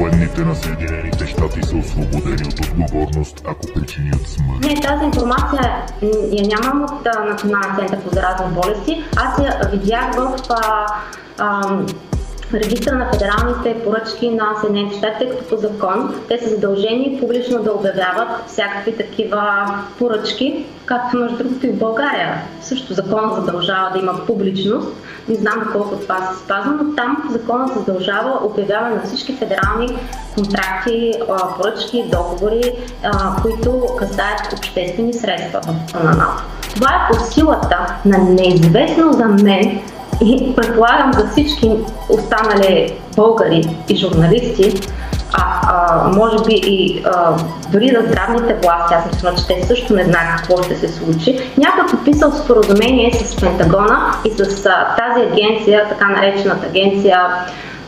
военните на Съединените щати са освободени от отговорност, ако причинят смърт. Не, тази информация я нямам от Националния център по заразни болести. Аз я видях в а, а, регистра на федералните поръчки на Съединените щати, тъй като по закон те са задължени публично да обявяват всякакви такива поръчки, както между другото и в България. Също законът задължава да има публичност. Не знам колко това се спазва, но там законът задължава обявяване на всички федерални контракти, поръчки, договори, които касаят обществени средства в на НАТО. Това е по силата на неизвестно за мен и предполагам за всички останали българи и журналисти, а, а може би и а, дори за здравните власти, аз мисля, че те също не знаят какво ще се случи. Някой е подписал споразумение с Пентагона и с а, тази агенция, така наречената агенция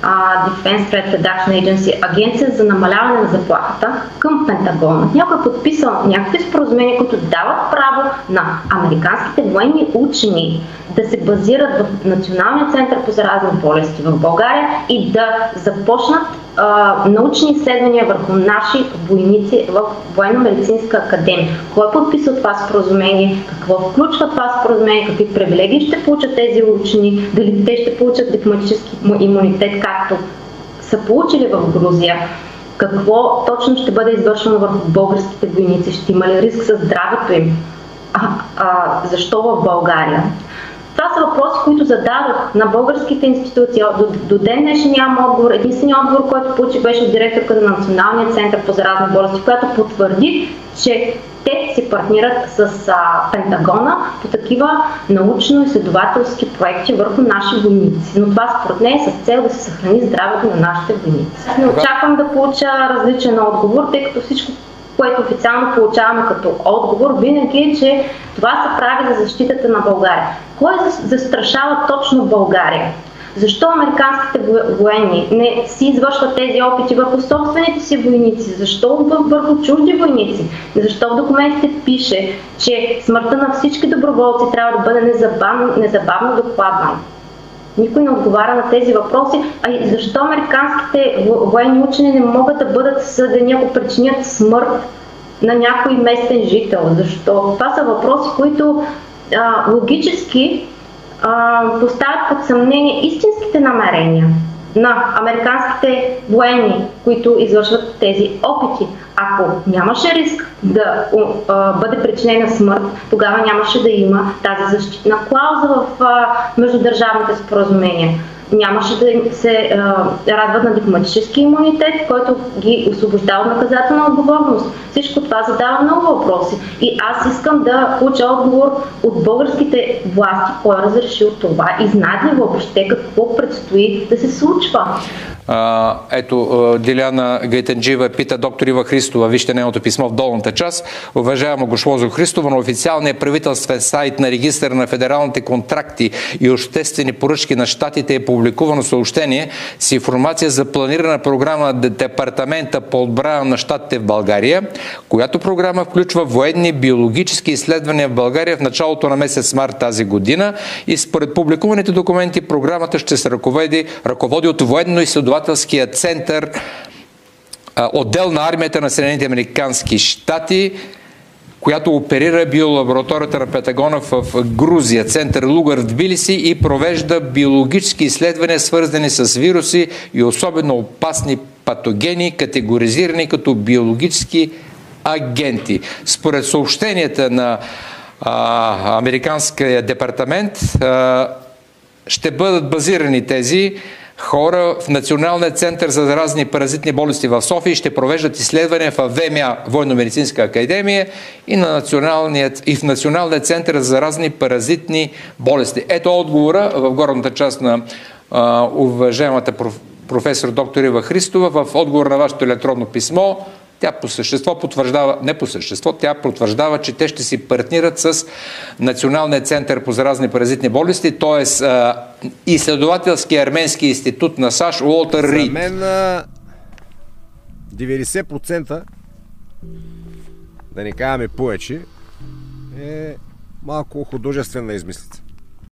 Defense Threat Reduction Agency, агенция за намаляване на заплахата към Пентагона. Някой е подписал някакви споразумения, които дават право на американските военни учени да се базират в Националния център по заразни болести в България и да започнат а, научни изследвания върху наши войници в Военно-медицинска академия. Кой е подписал това споразумение? Какво включва това споразумение? Какви привилегии ще получат тези учени? Дали те ще получат дипломатически имунитет, както са получили в Грузия? Какво точно ще бъде извършено върху българските войници? Ще има ли риск със здравето им? А, а, защо в България? Това са въпроси, които зададох на българските институции. До, до ден днешен нямам отговор. Единственият отговор, който получи, беше от директорка на Националния център по заразни болести, която потвърди, че те си партнират с а, Пентагона по такива научно-изследователски проекти върху наши войници. Но това според нея е с цел да се съхрани здравето на нашите войници. Не очаквам да получа различен отговор, тъй като всичко, което официално получаваме като отговор, винаги е, че това се прави за защитата на България. Кой застрашава точно България? Защо американските военни не си извършват тези опити върху собствените си войници? Защо върху чужди войници? Защо в документите пише, че смъртта на всички доброволци трябва да бъде незабавно, незабавно докладвана? Никой не отговаря на тези въпроси. А и защо американските военни учени не могат да бъдат съдени, ако причинят смърт на някой местен жител? Защо? Това са въпроси, които а, логически поставят под съмнение истинските намерения на американските военни, които извършват тези опити. Ако нямаше риск да а, бъде причинена смърт, тогава нямаше да има тази защитна клауза в а, междудържавните споразумения нямаше да се а, радват на дипломатически имунитет, който ги освобождава наказателна отговорност. Всичко това задава много въпроси. И аз искам да получа отговор от българските власти, кой е разрешил това и знаят ли въобще какво предстои да се случва. А, ето, Диляна Гайтенджива пита доктор Ива Христова. Вижте нейното писмо в долната част. Уважаема Гошлозо Христова, на официалния правителствен сайт на регистър на федералните контракти и обществени поръчки на щатите е публикувано съобщение с информация за планирана програма на Департамента по отбрана на щатите в България, която програма включва военни биологически изследвания в България в началото на месец март тази година и според публикуваните документи програмата ще се ръководи, ръководи от военно изследование изследователския център, отдел на армията на Съединените Американски щати, която оперира биолабораторията на Петагона в Грузия, център Лугар в Тбилиси и провежда биологически изследвания, свързани с вируси и особено опасни патогени, категоризирани като биологически агенти. Според съобщенията на а, Американския департамент а, ще бъдат базирани тези хора в Националния център за заразни паразитни болести в София ще провеждат изследвания в ВМА, Военно-медицинска академия и, на и в Националния център за заразни паразитни болести. Ето отговора в горната част на а, уважаемата проф, професор доктор Ива Христова в отговор на вашето електронно писмо тя по същество потвърждава, не по същество, тя потвърждава, че те ще си партнират с Националния център по заразни паразитни болести, т.е. изследователски арменски институт на САЩ Уолтер Рид. За мен 90% да не казваме повече е малко художествена измислица.